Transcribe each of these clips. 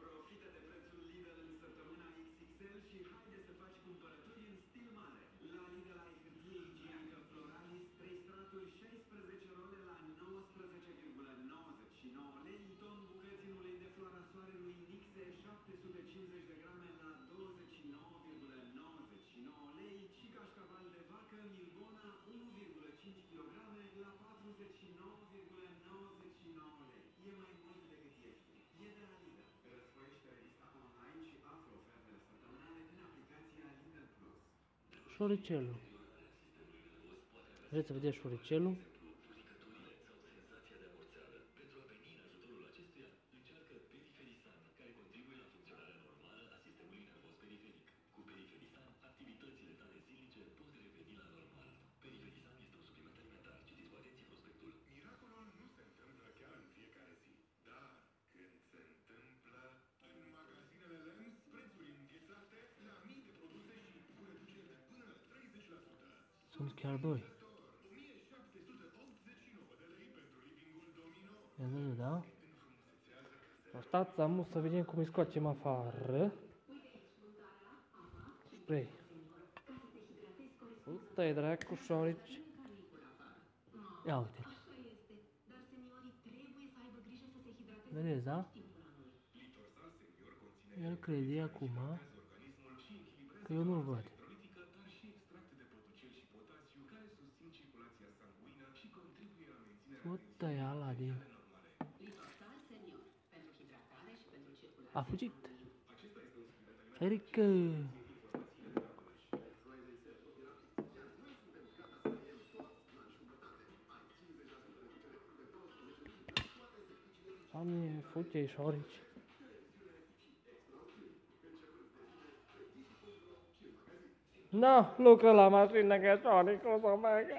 Profită de prețul Lidl în săptămâna XXL și haide să faci cumpărături Șoricelul. Vreți să vedeți șoricelul? Sunt chiar doi. 1789 de lei pentru livingul Domino, Ia să da? O stați amu să vedem cum îi scoatem afară. Spray. Uite-i dracu șorici. Ia uite. Vedeți, da? El crede acum că eu nu-l văd. La menținerea Uite-i Aladin. Litorsal senior pentru hidratare și pentru circulație. A fugit. Erică. Doamne, fute șorici. Na, lucră la mașină că șoric o să meargă.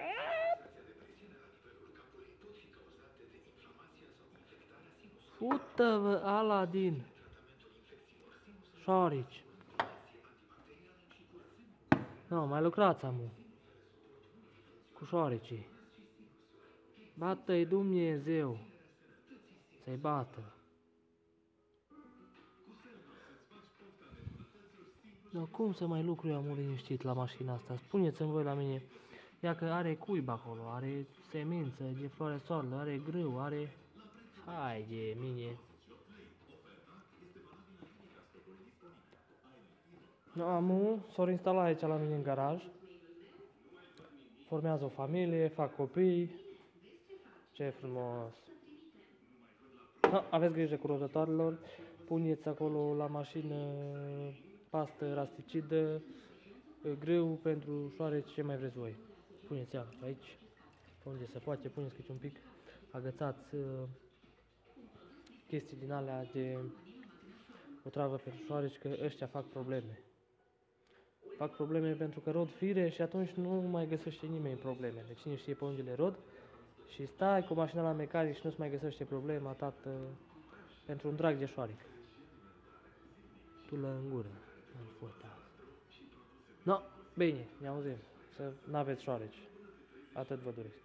Fută-vă, Aladin. Șorici. Nu, mai lucrați amu. Cu șoricii. Bată-i Dumnezeu. Să-i bată. Dar cum să mai lucru eu am liniștit la mașina asta? Spuneți-mi voi la mine. Ia că are cuib acolo, are semință de floare soarelui, are grâu, are... Hai de mine. No, amu s-au instalat aici la mine în garaj. Formează o familie, fac copii. Ce frumos. Ha, aveți grijă cu rozătoarelor. Puneți acolo la mașină pastă rasticidă, grâu pentru șoareci, ce mai vreți voi. Puneți ea aici, pe unde se poate, puneți câte un pic, agățați uh, chestii din alea de o travă pentru șoareci, că ăștia fac probleme. Fac probleme pentru că rod fire și atunci nu mai găsește nimeni problemele. Cine știe pe unde le rod și stai cu mașina la mecanic și nu-ți mai găsește problema, tată, pentru un drag de șoaric. Tu la în gură, în fota. No, bine, ne auzim. Să n-aveți șoareci. Atât vă doresc.